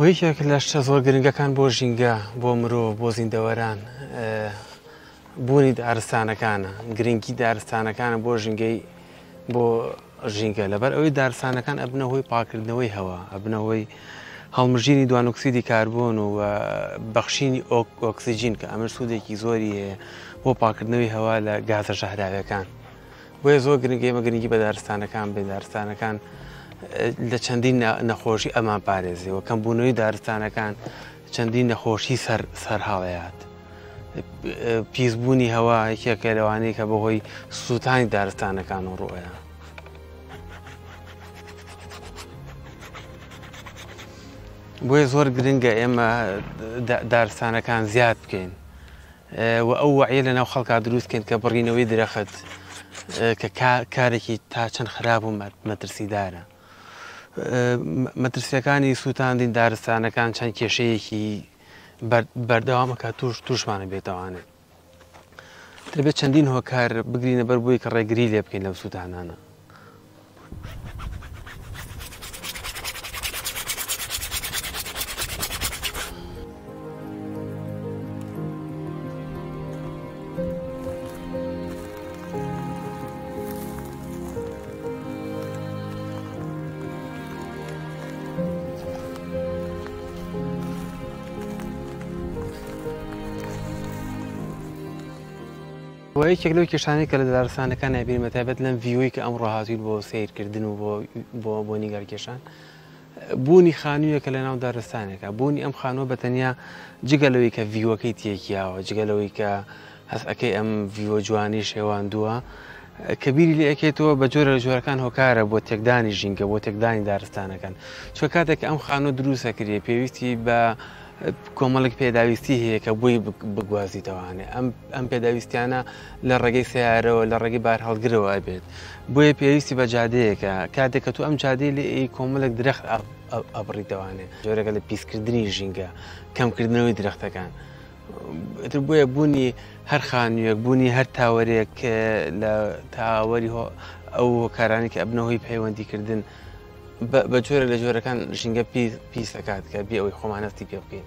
و یەکێک لە شتە زۆر گرنگەکان بۆ ژینگە بۆ مرۆ بۆ زیندەوەران بوونی دارستانەکانە گرنگی دارستانەکانە بۆ ژینگەی بۆ ژینگە، لەبەر ئەوەی دارستانەکان ئەبنە هۆی پاککردنەوەی هەوا، ئەبنە هۆی هەڵمژینی دوانۆکسیدی کاربۆن و بەخشینی ئۆکسجین کە ئەمە سوودێکی زۆری هەیە بۆ پاکردنەوەی هەوا لە گازە ژەهراوەکان بۆیە زۆر گرنگی مە گرنگی بە دارستانەکان بێ دارستانەکان لە چەندین نەخۆشی ئەمان پارێزیەوە کەم بوونەوەی دارستانەکان چەندین نەخۆشی سەر سەرهەڵیات. پیسبوونی هەوا یەکێکە لەوانەی کە بەهۆی سووتانی دارستانەکان و ڕۆیە. بۆیە زۆر گرنگە ئێمە دارستانەکان زیاد بکەین و ئەو وعە لە ناو خەڵکا دروستکەین کە بڕینەوەی درەخت کە کارێکی تا چەند خراپ و مەترسیدارە. مەترسییەکانی سووتاندنی دارستانەکان چەند کێشەیەکی بەردەوامە کە توش توشمانە بێتوانێت دەبێت چەندین هۆکار بگرینە بەر بووی کە ڕێگری لێ بکەین لەم سووتانانە و یەکێک لەو کێشانەی کە لە دارستانەکان نابیرمە تایبەت لەم ڤیوی کە ئەم ڕاهاتوین بۆ سیرکردن و بۆ بۆ بۆ نیگەرکێشان بوونی خانوویەکە لە ناو دارستانێکە بوونی ئەم خانووە بە تەنیا جگە لەوەی کە ڤیوەکەی تێکیاوە جگە لەوەی کە هەستەکەی ئەم ڤیوە جوانی شێواندووە کە بیری لە ئەکێتەوە بە جۆرە لە جۆرەکان هۆکارە بۆ تێکدانی ژینگە بۆ تێکدانی دارستانەکەن چۆ کاتێک ئەم خانوو دروستە کردی پێویستی بە کۆمەڵک پێداویستی هەیە کە بۆی بگوازیتەوانێ ئەم ئەم پێداویستیانە لە ڕێگەی سەیارەوە لە ڕێگەی بارهەڵگرەوە ئەبێت بۆیە پێویستی بە جادەیەکە کاتێک کە تو ئەم جادەی لە کۆمەلێک درەخت ئەبڕی دەوانێت جۆرەکە لە پیسکردنی ژینگە کەمکردنەوەی درەختەکان ئەتر بۆیە بوونی هەر خانوویەک بوونی هەر تاوەرێک لە تاوەری ئەو هۆکارانی کە ئەبنەوەی پەیوەندیکردن بە جۆرە لە جۆرەکان ژینگە پیسەکات کە بێ ئەوەی خۆمانەستی پێ بکەین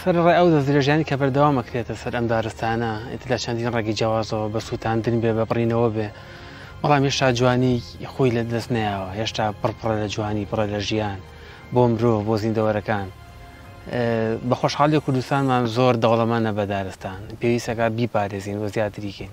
سەرەڕای ئەو دەستدرێژیانەی کە بەردەوام ئەکرێتە سەر ئەم دارستانە، ئیتر لە چەندین ڕەگی جیاوازەوە، بە سووتاندن بێ، بە بڕینەوە بێ، بەڵام هێشتا جوانیی خۆی لە دەست نەیاوە، هێشتا پڕپڕە لە جوانی، پڕە لە ژیان، بۆ مرۆڤ، بۆ زیندەوەرەکان. بە خۆشحاڵییە کوردستانمان زۆر دەوڵەمەندە بە دارستان، پێویست ئەکات بیپارێزین و زیاتری کەین.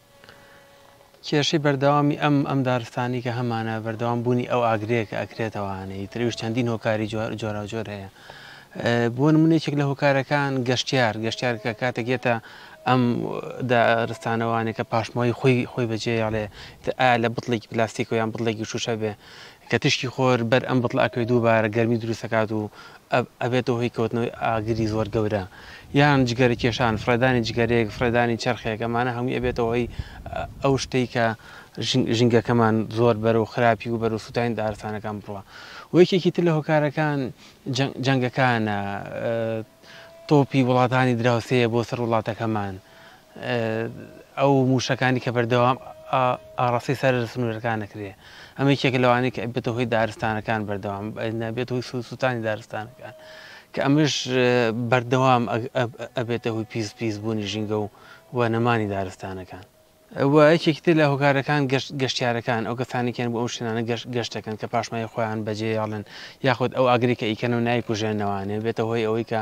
کێشەی بەردەوامی ئەم ئەم دارستانی کە هەمانە بەردەوام بوونی ئەو ئاگرەیە کە ئەکرێتەوە هەنەیە تر ئەویش چەندین هۆکاری جۆر- جۆراوجۆر هەیە ئە، بۆ نمونە یەکێک لە هۆکارەکان گەشتیار گەشتیار کە کاتێک یەتە ئەم دارستانەوانێک کە پاشماوەی خۆی خۆی بەجێیاڵێ تر ئایا لە بتڵێکی پلاستیکەوە یان بتڵێکی شوشە بێ کە تشکی خۆر بەر ئەم بتڵە ئەکەوێ دووبارە گەرمی دروستەکات و ئەبێتە هۆی کەوتنەوەی ئاگری زۆر گەورە یان جگەرەکێشان، فڕێدانی جگەرەیەک، فڕێدانی چەرخێک، ئەمانە هەمووی ئەبێتە هۆی ئەو شتەی کە ژینگەکەمان زۆر بەرەو خراپی و بەرەو سووتانی دارستانەکان بڕوا و یەکێکی تر لە هۆکارەکان جەنگەکانە تۆپی وڵاتانی دراوسێیە بۆ سەر وڵاتەکەمان ئەو مووشەکانی کە بەردەوام ئاڕاستەی سەر سنوورەکان نەکرێ ئەمە یەکێکە لەوانەیە کە بێتە هۆی دارستانەکان بەردەوام نابێت هۆی سووتانی دارستانەکان کە ئەمەش بەردەوام ئەبێتە هۆی پیس پیس بوونی ژینگە و و نەمانی دارستانەکان. یەکێکتر لە هۆکارەکان گەشتیارەکان ئەو کەسانێکیان بۆ ئەو شوێنانە گەشتەکەن کە پاشمای خۆیان بەجێیاڵن یاخود ئەو ئاگرێکە ئیکەنەوە نایکوژێنەوانێ بێتە هۆی ئەوەی کە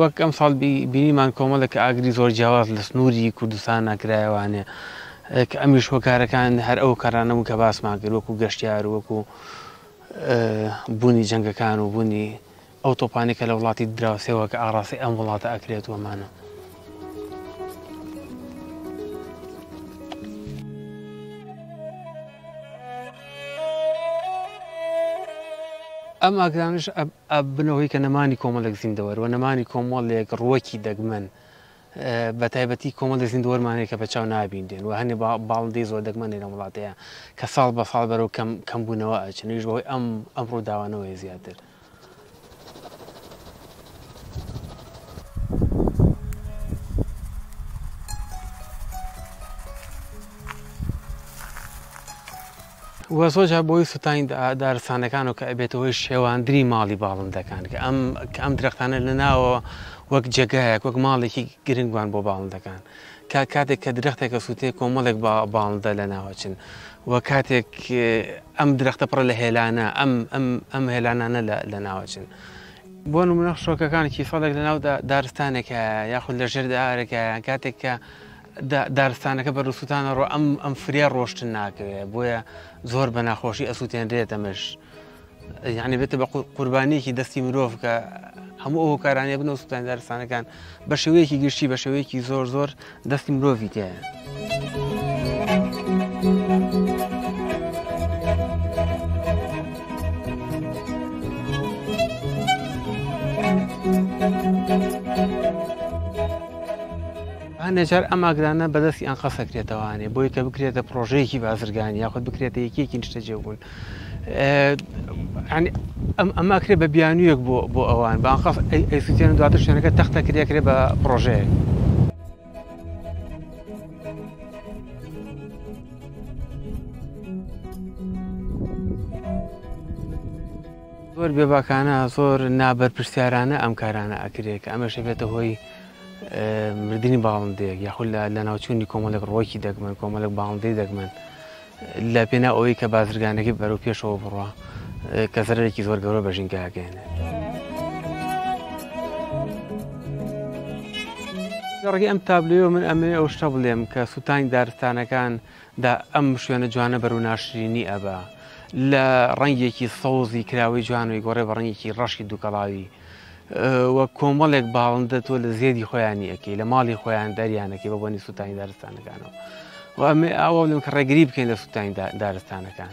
وەک ئەمساڵ بینیمان کۆمەڵێک ئاگری زۆر جیاواز لە سنووری کوردستان ناکرایەوانێ کە ئەمیش هۆکارەکان هەر ئەو کارانە بوو کە باسمان کرد وەکو گەشتیار وەکو بوونی جەنگەکان و بوونی ئەو تۆپانەی کە لە وڵاتی دراوسێوە کە ئاڕاستەی ئەم وڵاتە ئەکرێت وەمانە. ئەم ئاگرانش بنەوەی کە نەمانی کۆمەڵێک زیندەوەر و نەمانی کۆمەڵێک ڕوەکی دەگمەن بە تایبەتی کۆمەڵی زیندوەرمانەیە کە بە چاو نابین دێن و هەنێ باڵندەی زۆر دەگمەنی لە وڵاتەیە کە ساڵ بە ساڵ بەرەو کەم کەم بوونەوە ئەچنیش بەوەی ئەم ئەم ڕووداوانەوەی زیاتر. وەسۆجا بۆی سوتانی دارستانەکان و کە ئەبێتەوەی شێواندری ماڵی باڵندەکان کە ئەم کە ئەم درختانە لە ناوە وەک جێگایەک وەک ماڵێکی گرنگوان بۆ باڵندەکان کە کاتێک کە درەختێک ئەسووتێ کۆمەڵێک با باڵندە لەناوئەچن و کاتێک ئەم درەختە پڕە لە هێلانە ئەم ئەم ئەم هێلانانە لە لەناوئەچن بۆ نمونە شۆکەکان کیسەڵێک لەناو دا دارستانێک هەیە یاخود لە ژێر دارێک هەیە کاتێک کە دا دارستانەکە بە رسووتانە ڕۆ ئەم ئەم فریا ڕۆشتن ناکەوێ بۆیە زۆر بە ناخۆشی ئەسووتێنرێت ئەمەش. یانی بێتە بە قوربانیەکی دەستی مرۆڤ کە هەموو ئەو کارانە بنەوە سووتان دارستانەکان بە شێوەیەکی گشتی بە شێوەیەکی زۆر زۆر دەستی مرۆڤی تایە. هەنێجار ئەماگرانە بەدەستی ئەنقەسەکرێتەوانێ بۆی کە بکرێتە پرۆژەیەکی بازرگانی یاخود بکرێتە یەکێکی نیشتە جێبوون ئەمە ئەکرێت بە بیانوویەک بۆ ئەوان بانقەس ئەیسوتێن دواتر شوێنەکە تەختە کرێکرێ بە پرۆژەیەک. زۆر بێباکانە زۆر نابەرپرسیارانە ئەم کارانە ئەکرێت کە ئەمەشە بێتە هۆی مردنی باڵندەیەک یاخود لە ناوچوونی کۆمەڵێک ڕۆکی دەگمەن کۆمەڵێک باڵندەی دەگمەن لە پێناو ئەوەی کە بازرگانەکەی بەرەو پێشەوە بڕوا کە زەرێکی زۆر گەورە بە ژینگەگەێنێت. ڕگە ئەم تابلوێ من ئەمێ ئەو شتە بڵێم کە سووتانی دارستانەکان دا ئەم شوێنە جوانە بەر و ناشرینی ئەبا لە ڕەنگێکی سەوزی کراوەی جوانەوەی گۆڕێ بە ڕەنگێکی ڕەشی دووکەڵاوی و کۆمەڵێک باڵندە تۆ لە زێدی خۆیانی ئەەکەی لە ماڵی خۆیان دەریانەکەی بە بۆنی سووتانی دارستانەکانەوە و ئەمێ ئاوا لەم کە ڕێگری بکەین لە سووتانی دارستانەکان.